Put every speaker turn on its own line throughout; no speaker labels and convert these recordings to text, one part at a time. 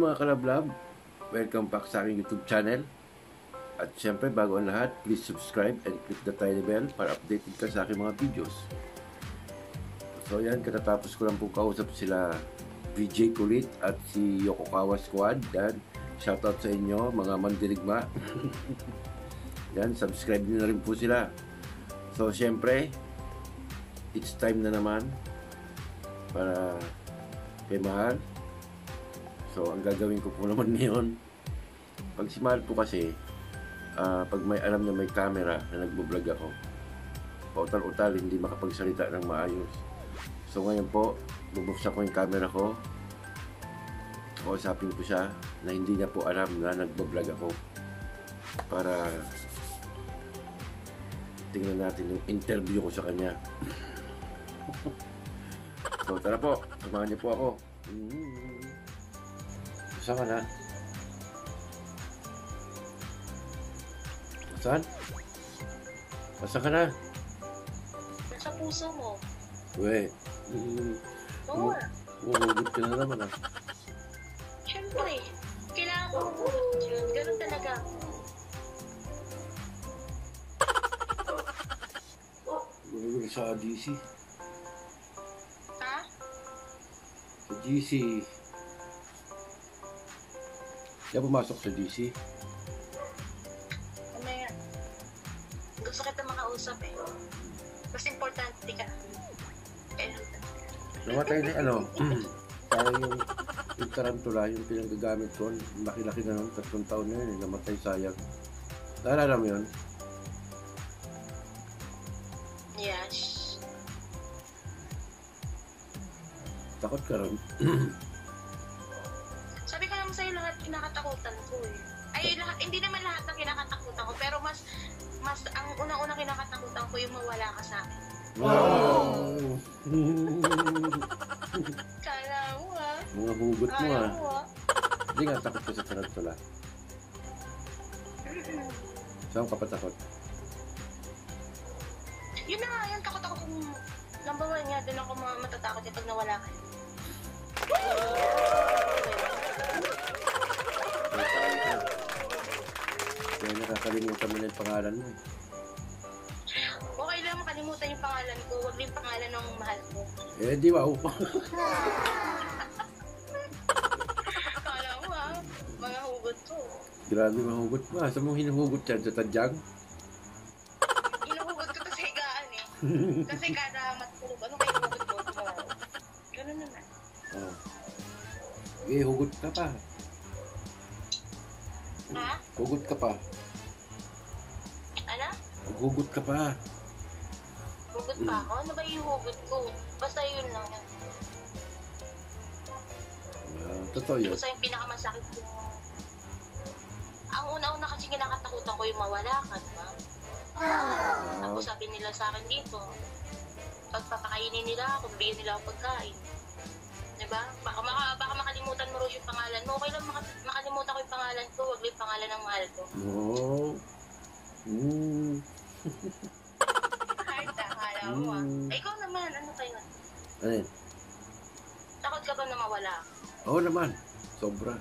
mga kalablab, welcome back sa aking YouTube channel. At syempre, bago ang lahat, please subscribe and click the tiny bell para updated ka sa aking mga videos. So yan, katatapos ko lang po kausap sila VJ Kulit at si Yokokawa Squad. Yan, shoutout sa inyo mga mandirigma. yan, subscribe nyo na rin po sila. So syempre, it's time na naman para kay Mahal. So, ang gagawin ko po naman ngayon, pag si po kasi, ah, pag may alam na may camera na nagbo-vlog ako, pautal-utal, hindi makapagsalita ng maayos. So, ngayon po, bubuksan ko yung camera ko, kausapin ko siya na hindi niya po alam na nagbo-vlog ako para tingnan natin yung interview ko sa kanya. so, tara po, samahan niyo po ako. Mm. Saan ka na? Saan? Saan ka na?
Nasa puso mo.
Uwe. Mm,
Oo.
Umugot ka na naman ah.
Siyempre. Kailangan ko humulot yun. Ganun talaga.
Umugot sa GC.
Ha?
Sa GC. Kaya pumasok sa GC.
Mamaya. Gusto kita makausap eh. Mas importante ka.
Namatay na ano. Kaya yung, yung tarantula, yung pinagagamit ko, laki-laki na nun, tatlong taon na yun, eh, namatay sayang. Naalala mo yun?
yes.
Takot ka ron.
kinakatakutan ko eh. Ay, lahat, hindi naman lahat ng kinakatakutan ko. Pero mas, mas, ang unang-unang kinakatakutan ko yung mawala ka sa akin.
Wow!
Kala mo ah.
Mga hugot mo
Kala
ah.
mo ah.
Hindi nga takot ko sa tarantula. Saan ka pa takot?
Yun na nga, yun takot ako kung number one nga, doon ako mga matatakot yung pag nawala ka.
Kaya nakakalimutan mo na yung pangalan mo. eh.
Okay lang makalimutan yung pangalan ko, wag din pangalan ng mahal ko.
Eh, di ba?
Kala mo ah, mga hugot ko.
Grabe mahugot mo. ah. Saan mo hinuhugot yan? Sa tadyag?
Inuhugot ko to sa higaan eh. Kasi kada matulog, ano kayo hugot ko? Ganun naman.
Oh. Eh, hugot ka pa.
Ha?
Hugot ka pa.
Ano?
Hugot ka pa.
Hugot pa ako? Ano ba yung hugot ko? Basta yun lang.
Ah, totoo yun.
Basta yung pinakamasakit yung... Ang una-una kasi kinakatakutan ko yung mawala ka, di ba?
Ah,
Tapos sabi nila sa akin dito, pagpapakainin nila ako, bigyan nila ako pagkain. Diba? Baka, yung pangalan mo. Okay lang maka, makalimutan ko yung pangalan ko, wag lang yung pangalan ng mahal ko.
no. Mm.
Kahit na, akala mo ah.
Mm.
Eh, ikaw naman, ano kayo?
Ano yun?
Takot ka ba na mawala?
Oo naman. Sobra.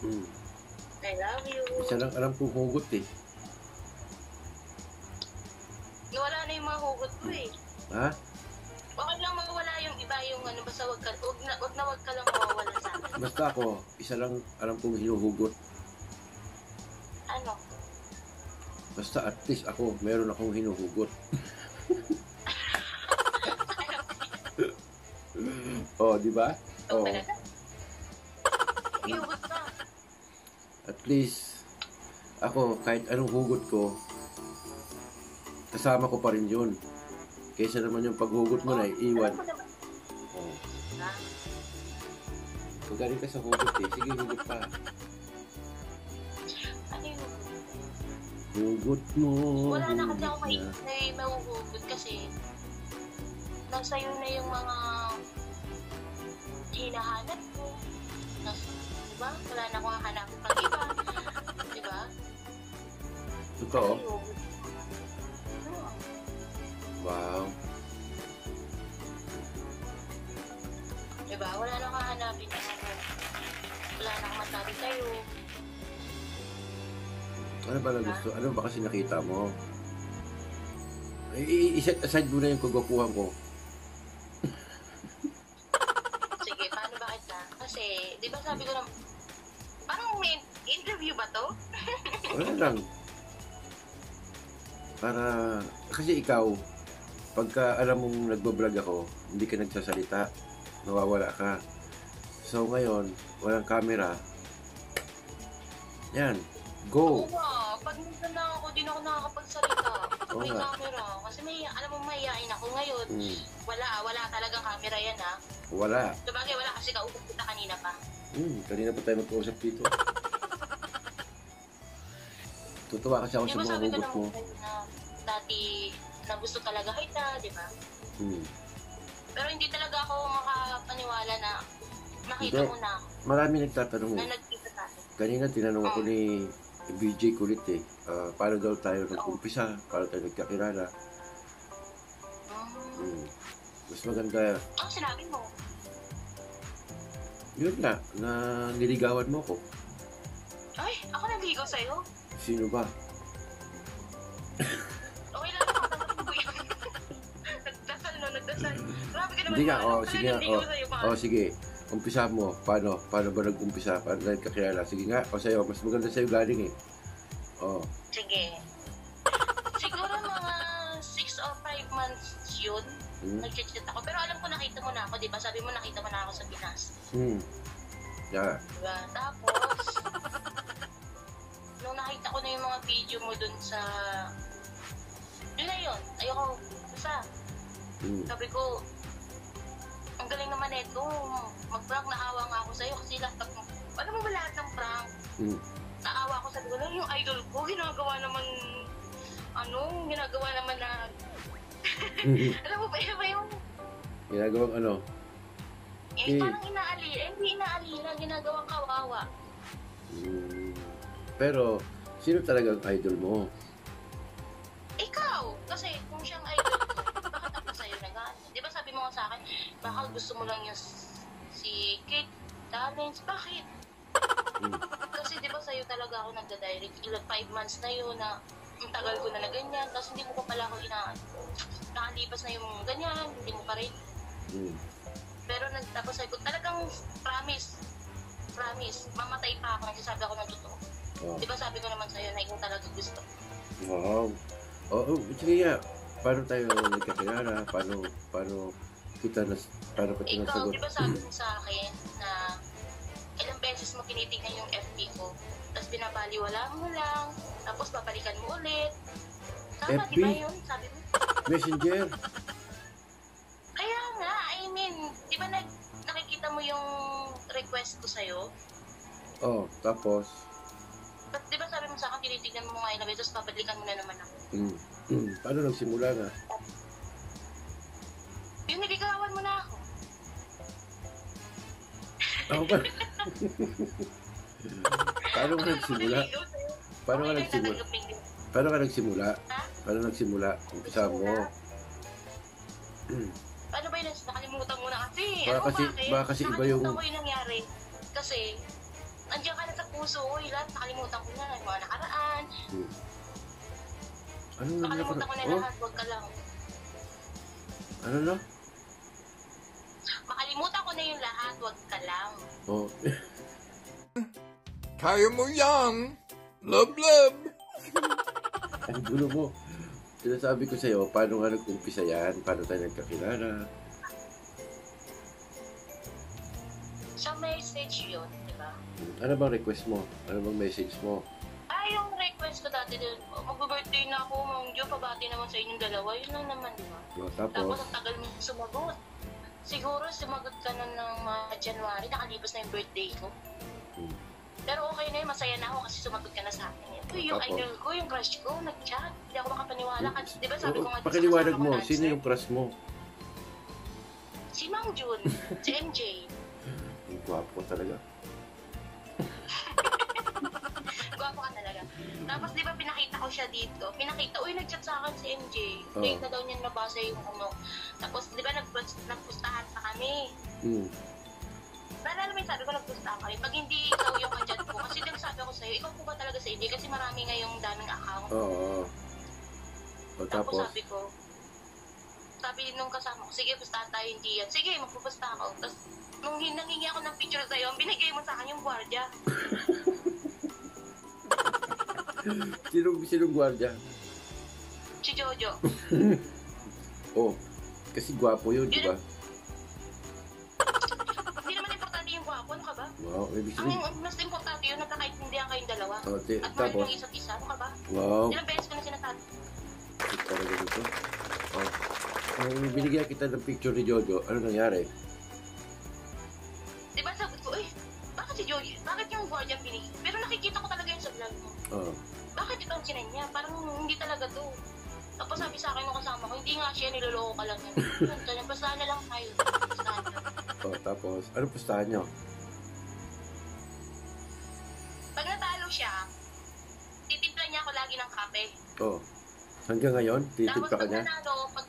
Mm.
I love you.
Isa lang alam kong hugot eh.
Nawala na yung mga hugot ko eh.
Ha?
Baka lang mawala yung iba yung ano, basta wag ka, wag na, wag na wag ka lang mawawala sa.
Basta ako, isa lang alam kong hinuhugot.
Ano?
Basta at least ako, meron akong hinuhugot. oh, di ba? Oh,
ka.
at least ako, kahit anong hugot ko, kasama ko pa rin yun. Kaysa naman yung paghugot mo na, iwan. Magaling ka sa hugot eh. Sige, hugot pa.
Ano yung
Hugot mo.
Wala na kasi ako
hugot
may, may mahuhugot kasi nasa iyo na yung mga hinahanap ko. Nasa, diba? Wala na akong hanapin pang iba. Diba?
Totoo?
Ay, Na
gusto? Ano ba kasi nakita mo? I- I-set aside mo na yung kagwapuhan ko.
Sige, paano ba kita? Kasi, di ba sabi ko na, parang may interview ba to?
Wala lang. Para, kasi ikaw, pagka alam mong nagbablog ako, hindi ka nagsasalita, nawawala ka. So ngayon, walang camera. Yan, go!
Oo
Oo
may
nga.
camera. Kasi may, alam mo, mahihain ako ngayon.
Hmm,
Wala, wala talagang camera yan ha.
wala.
Sabagay, wala kasi kausap kita kanina pa.
Hmm, kanina pa tayo magkausap dito. Tutuwa kasi ako
Di
sa mga
ko
hugot mo.
na dati na gusto talaga kita, di ba?
Hmm.
Pero hindi talaga ako makapaniwala na makita
Hindi.
mo na
Marami nagtatanong
na
eh.
nagkita tayo.
Kanina tinanong ako ni BJ Kulit eh, ah, paano daw tayo nag-umpisa, paano tayo nagkakilala.
Hmm.
Hmm. Mas maganda,
Ano sinabi mo?
yun nga, na niligawan mo ko.
Ay, ako naligaw sa'yo.
Sino ba?
Okay lang tanggapin ko yun. nagdasal no, nagdasal. Grabe ka naman.
Hindi nga, oh, sige oh, oh, sige. Umpisa mo. Paano? Paano ba nag-umpisa? Paano tayo nagkakilala? Sige nga, o sa'yo, mas maganda sa'yo galing eh. Oh,
Sige. Siguro mga 6 or 5 months yun,
hmm,
nag-chat ako. Pero alam ko nakita mo na ako, di ba? Sabi mo nakita mo na ako sa Pinas.
hmm. Yeah.
Diba? Tapos, nung nakita ko na yung mga video mo dun sa... Yun na yun. Ayoko. Basta,
Hmm.
sabi ko, ang galing naman ito. Mag-prank, naawa nga ako sa'yo kasi lahat ng... Alam mo ba lahat ng prank?
Hmm.
Naawa ko lang, yung idol ko, ginagawa naman... Ano, ginagawa naman na... Alam mo ba, yun ba yung...
Ginagawang ano?
Eh,
Eh.
parang inaali. Eh, hindi inaalila, ginagawang kawawa.
Hmm. Pero, sino talaga ang idol mo?
Ikaw! Kasi kung siyang idol ko, bakit ako sa'yo nag Di ba sabi mo nga sa akin, baka gusto mo lang yung s- si Kate Talents. Bakit?
Hmm.
Sa'yo talaga ako nagda-direct. Ilang five months na yun na ang tagal ko na na ganyan. Tapos hindi mo pa pala ako ina... Nakalipas na yung ganyan, hindi mo pa rin.
Hmm.
Pero nagtapos sabi ko, talagang promise. Promise. Mamatay pa ako. Nagsasabi ako ng totoo.
Oh.
Di ba sabi ko naman sa'yo na ikaw talaga gusto.
Wow. Oo, oh, sige nga. Paano tayo nagkakilala? Paano, paano kita na, paano ka
Ikaw,
tinasagot?
di ba sabi mo sa akin na ilang beses mo tinitingnan yung FB ko, tapos binabaliwala mo lang, tapos babalikan mo ulit. Tama,
FB?
di ba yun? Sabi mo.
Messenger.
Kaya nga, I mean, di ba nag, nakikita mo yung request ko sa'yo?
Oh, tapos,
Ba't di ba sabi mo sa akin, tinitingnan mo nga beses, tapos babalikan mo na naman ako.
hmm, hmm, paano nagsimula nga?
Yung niligawan mo na ako.
Ako ba? paano ka nagsimula? Paano ka nagsimula? Paano ka nagsimula? Paano nagsimula? Umpisa mo.
Ano ba yun? Nakalimutan mo na kasi.
Baka
Ano
kasi- baka kasi iba yung-
Nakalimutan ko yung nangyari. Kasi, andiyan ka na sa puso ko. eh, Lahat nakalimutan ko na. Yung mga nakaraan.
Hmm. Ano na
Nakalimutan ko na
Oh,
lahat. Huwag ka lang.
ano na?
Makalimutan ko na yung lahat. Huwag ka lang.
Oh.
Kaya mo yan! Love, love!
Ang gulo mo. Sinasabi ko sa'yo, paano nga nag-umpisa yan? Paano tayo nagkakilala?
Sa message yun, di ba?
Ano bang request mo? Ano bang message mo?
Ah, yung request ko dati mag-birthday na ako, Mang Jo, pabati naman sa inyong dalawa. Yun lang naman, di ba?
Oh,
Tapos,
tapos,
ang tagal mo sumagot. Siguro, sumagot ka na ng mga January, nakalipas na yung birthday ko. Pero okay na yun, masaya na ako kasi sumagot ka na sa akin. Uy, yung
Tapos?
idol ko, yung crush ko, nag-chat. Hindi ako makapaniwala. Kasi, di ba sabi ko
Oo,
nga,
pakiliwanag mo,
ko
sino yung crush mo?
Si Mang Jun, si MJ.
Ang gwapo ko talaga.
Gwapo ka talaga. Tapos di ba pinakita ko siya dito? Pinakita, uy, nag-chat sa akin si MJ.
Oo.
Late na daw niya nabasa yung ano. Tapos di ba nag nagpustahan pa kami.
Hmm.
Naalala mo yung sabi ko nagpusta kami. Pag hindi ikaw yung kandyan ko, kasi nagsabi ako sa'yo, ikaw po ba talaga sa hindi? Kasi marami ngayong daming account.
Oo. O
Tapos
tapos,
sabi ko, sabi nung kasama ko, sige, pustahan tayo hindi yan. Sige, magpupusta ako. Tapos, nung nangingi ako ng picture sa'yo, ang binigay mo sa akin yung gwardiya.
sinong, sinong gwardiya?
Si Jojo.
Oh, kasi gwapo yun, di ba? Wow, ibig
Ang,
sabihin.
ang mas importante yun, nagkakaintindihan kayong dalawa.
Oh, ti-
At mahal
tapos,
yung isa't isa, ano ka ba?
wow,
Ilang beses ko na sinasabi.
para ganito. Oh. Nung binigyan kita ng picture ni Jojo, ano nangyari?
Di ba sabi ko, eh, bakit si Jojo, bakit yung gwardiya pinigil? Pero nakikita ko talaga yun sa vlog mo.
Oh,
Bakit ito ang sinan niya? Parang hindi talaga to. Tapos sabi sa akin nung kasama ko, hindi nga siya, niloloko ka lang yan. Bastahan na lang tayo. Bastahan na.
oh, tapos, ano pustahan nyo? Oh, hanggang ngayon,
Tapos
titip ka
pag
niya?
nanalo, pag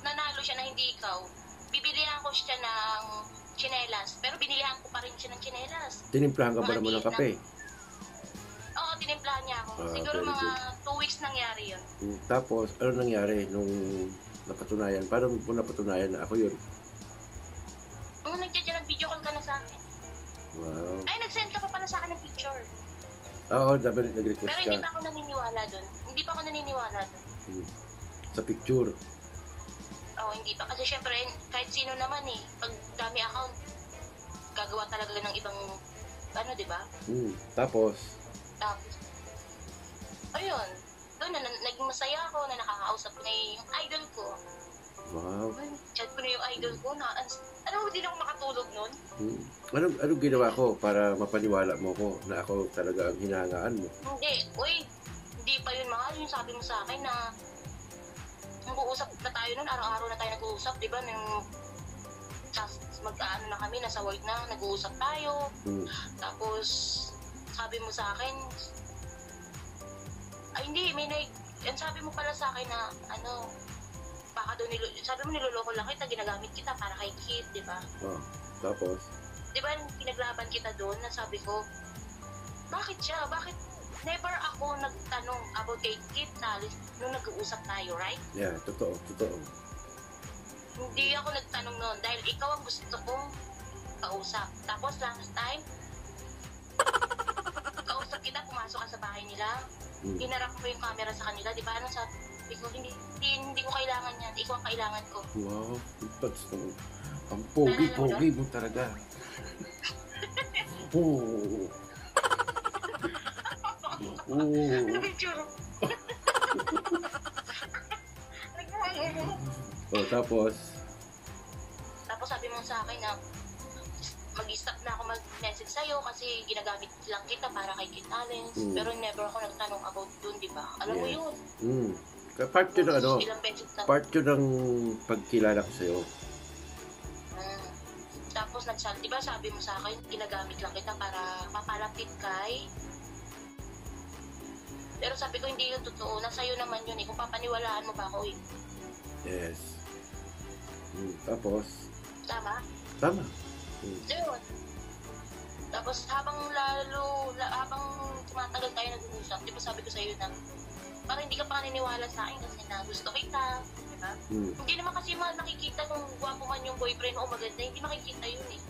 nanalo siya na hindi ikaw, bibilihan ko siya ng chinelas. Pero binilihan ko pa rin siya ng chinelas.
Tinimplahan ka ba naman ng kape?
Oo, tinimplahan niya ako.
Ah,
Siguro
very
mga two weeks nangyari yun.
Mm, Tapos, ano nangyari nung napatunayan? Paano mo napatunayan na ako yun?
Nung nagdya nag-video call ka na sa akin.
Wow.
Ay, nag-send ka pa pala sa akin ng picture.
Oo, dapat nag-request
Pero
ka
hindi pa ako naniniwala dun. Hindi pa ako naniniwala dun.
Mm. sa picture.
Oo, hindi pa. Kasi syempre, kahit sino naman eh, pag dami account, gagawa talaga ng ibang, ano, di ba?
Mm. Tapos,
Tapos, ayun, doon na, na- naging masaya ako na nakakausap na yung idol ko.
wow.
Chat ko na yung idol ko na, ans- ano, hindi na ako makatulog nun.
Mm. Anong, anong ginawa ko para mapaniwala mo ko na ako talaga ang hinahangaan mo?
Hindi, uy, hindi pa yun mahal. Yung sabi mo sa akin na, nag-uusap na tayo nun, araw-araw na tayo nag-uusap, di ba? Nung, tas, mag-ano na kami, nasa work na, nag-uusap tayo.
Mm.
Tapos, sabi mo sa akin, ay hindi, may nag, yan sabi mo pala sa akin na, ano, baka doon nilo, sabi mo niloloko lang kita, ginagamit kita para kay Kid, di ba?
Oh. Tapos,
Di ba, pinaglaban kita doon na sabi ko, bakit siya? Bakit never ako nagtanong about kay Kid Salis nung nag-uusap tayo, right?
yeah, totoo, totoo.
Hindi ako nagtanong noon dahil ikaw ang gusto kong kausap. Tapos last time, kausap kita, pumasok ka sa bahay nila,
Mm.
hinarap ko yung camera sa kanila, di ba? Ano sabi ko, hindi, hindi, hindi ko kailangan yan. Ikaw ang kailangan ko.
Wow, touch naman. Ang pogi-pogi mo talaga. Oo. Oo.
Ano ba yung.
Oh, tapos,
Tapos sabi mo sa akin na mag-stop na ako mag-message sa'yo kasi ginagamit lang kita para kay Kit Talents.
Mm.
Pero never ako nagtanong about dun, di ba? Alam mo
Yes.
yun.
mm, part yun ng ano,
Ilang beses na.
part yun ng pagkilala ko sa'yo.
Mm. Tapos nagsal, di ba sabi mo sa akin, ginagamit lang kita para mapalapit kay... Pero sabi ko, hindi yun totoo. Nasa'yo naman yun eh. Kung papaniwalaan mo ba ako eh.
Yes. Mm, tapos,
Tama?
tama. Mm,
Yun. Tapos habang lalo, la, habang tumatagal tayo nag-uusap, di ba sabi ko sa'yo na parang hindi ka pa naniniwala sa akin kasi na gusto kita, di ba?
mm,
Hindi naman kasi ma- makikita kung gwapo man yung boyfriend o maganda, hindi makikita yun eh.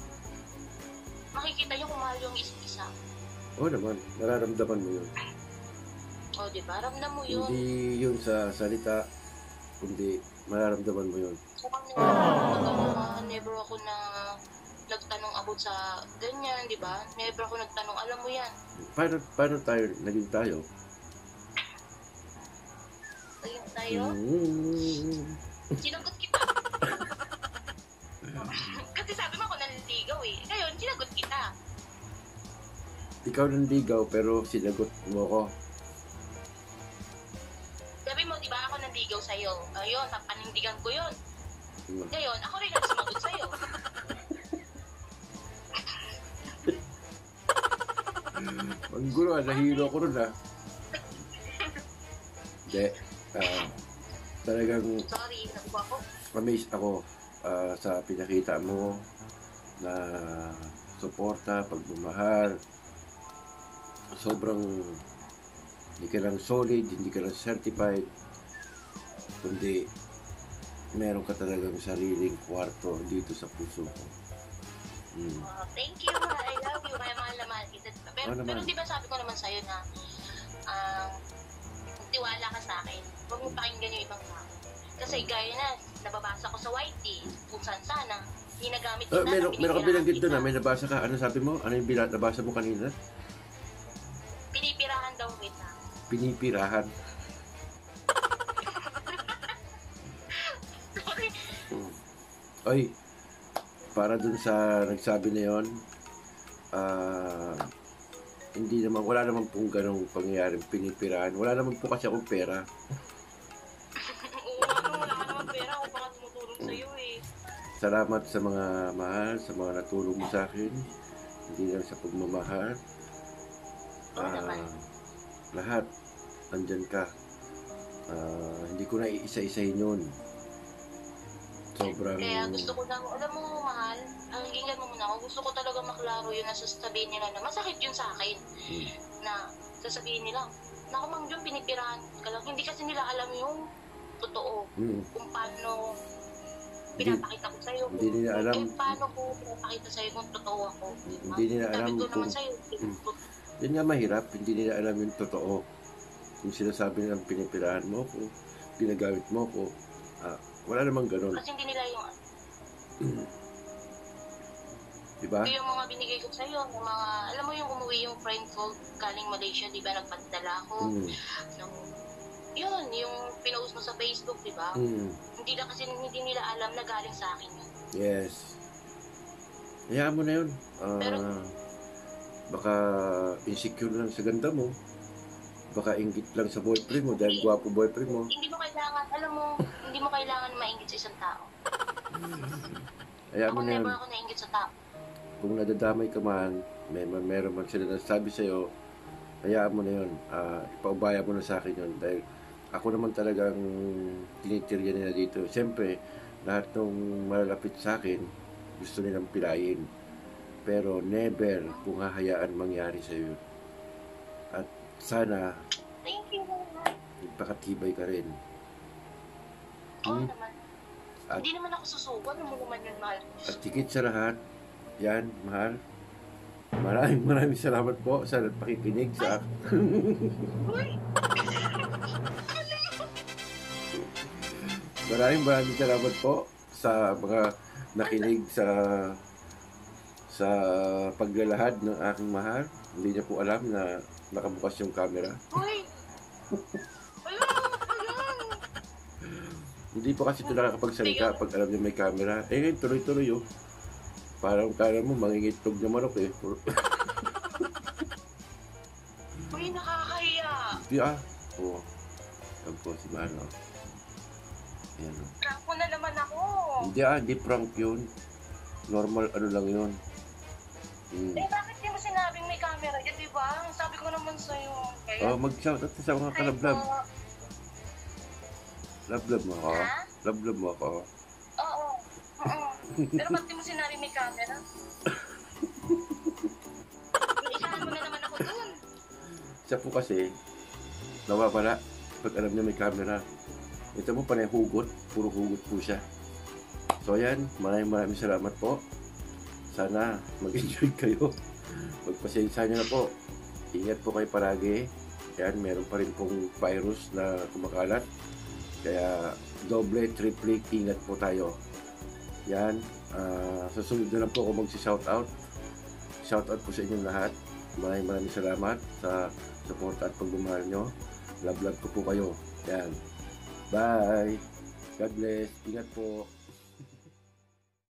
Makikita yung kung mahal yung isa't isa.
Oo naman, nararamdaman mo yun.
O, di ba? Ramdam mo yun.
Hindi yun sa salita, kundi mararamdaman mo yun.
So, kung never ako na nagtanong about sa ganyan, di ba? Never ako nagtanong, alam mo yan.
Paano, paano tayo, naging tayo? Mm,
Sinagot kita. Kasi sabi mo ako nanligaw eh. Ngayon, sinagot kita.
ikaw nandigaw pero sinagot mo ko.
Sabi mo, di ba ako nanligaw sa'yo? Ayun, panindigan ko yun. Ngayon, ako rin ang sumagot sa'yo.
Ang gulo, ah, nahilo ko ron ah. Hindi. Ah, talagang
Sorry, nakuha ko.
amazed ako ah, sa pinakita mo na suporta, pagmamahal. Sobrang hindi ka lang solid, hindi ka lang certified, kundi meron ka talagang sariling kwarto dito sa puso ko. Mm.
Oh, thank you. I love you. Na mahal kita. Pero,
naman.
pero di ba sabi ko naman sa'yo na ah, tiwala ka sa akin. Huwag mo pakinggan yung ibang tao. Kasi gaya na, nababasa ko sa YT, kung saan sana, ginagamit
Uh,
kita.
meron, meron ka binanggit doon
na
may nabasa ka. Ano sabi mo? Ano yung bila- nabasa mo kanina?
Pinipirahan daw kita.
Pinipirahan.
Sorry.
Mm. Oy, para dun sa nagsabi na yon, ah, hindi naman, wala naman pong ganong pangyayaring pinipirahan. Wala naman po kasi akong pera. Salamat sa mga mahal, sa mga natulong mo sa akin. Hindi lang sa pagmamahal. Ah, lahat, andyan ka. Ah, hindi ko na iisa-isahin yun. Sobrang...
Kaya gusto ko lang, alam mo, mahal, ang hinggan mo muna ako, gusto ko talaga maklaro yun na sasabihin nila na masakit yun sa akin.
Hmm.
Na sasabihin nila, naku mang yun, pinipirahan ka lang. Hindi kasi nila alam yung totoo.
Hmm.
Kung paano pinapakita ko sa'yo.
hindi nila alam
Eh, paano ko pinapakita sa'yo kung totoo ako. diba?
Hindi nila alam
Sabi ko naman
kung-
sa'yo,
Hmm. Yun nga mahirap, hindi nila alam yung totoo. Kung sinasabi nilang pinipirahan mo ko, ginagamit mo ko, ah, wala namang ganun.
kasi hindi nila yung,
Diba?
yung mga binigay ko sa'yo, yung mga, alam mo yung umuwi yung friend ko galing Malaysia, di ba, nagpadala ako.
Mm.
ng yun, yung pinost mo sa Facebook, di ba?
Mm.
Hindi na kasi hindi nila alam na galing sa akin yun.
Yes. Hayaan mo na yun. Ah,
Pero-
baka insecure lang sa ganda mo. Baka inggit lang sa boyfriend mo dahil gwapo boyfriend mo.
Hindi mo kailangan, alam mo, hindi mo kailangan maingit sa isang tao.
Hayaan
Ako
mo na yun.
never ako naingit sa tao.
Kung nadadamay ka man, may, meron man sila nasabi sa'yo, hayaan mo na yun. Ah, ipaubaya mo na sa akin yun. Dahil ako naman talagang tinitirya nila dito. Siyempre, lahat ng malalapit sa akin, gusto nilang pilayin. Pero never kung hahayaan mangyari sa'yo. At sana,
Thank you.
ipakatibay ka rin.
Oo
Hmm?
naman.
At-
hindi naman ako susuko. Ano mo naman yun, mahal?
At higit sa lahat, yan, mahal. Maraming maraming salamat po sa pakikinig sa
Uy!
Maraming maraming salamat po sa mga nakinig sa sa paglalahad ng aking mahal. Hindi niya po alam na nakabukas yung camera.
Wala!
Hindi po kasi ito nakakapagsalita pag alam niya may camera. Eh ngayon tuloy-tuloy oh. Parang kala mo mangingitog na manok eh.
Uy, nakakahiya.
Hindi ah. Oo. Yan po si Mano. Ayan oh.
Prank mo na naman ako.
Hindi ah, hindi prank yun. Normal ano lang yun. Hmm.
Eh, bakit di mo sinabing may camera? Eh, di ba? Sabi ko naman sa'yo. Kaya,
Oh, mag-shoutout sa mga kalablab. Lablab mo ako.
Ha?
Lablab mo ako.
Oo. Oo. Pero bakit di mo sinabing may camera? Isahan mo na naman ako dun.
Siya po kasi, nawawala pag alam niya may camera. Ito mo panay hugot, puro hugot po siya. So ayan, maraming maraming salamat po. Sana mag-enjoy kayo. Magpasensya niyo na po. Ingat po kayo palagi. Ayan, meron pa rin pong virus na kumakalat. Kaya doble, triple, ingat po tayo. Yan, ah, sa sunod na lang po ako magsi-shoutout. Shoutout po sa inyong lahat. Maraming maraming salamat sa support at pagmamahal nyo. Love love ko po kayo. Yan. Bye. God bless. Ingat po.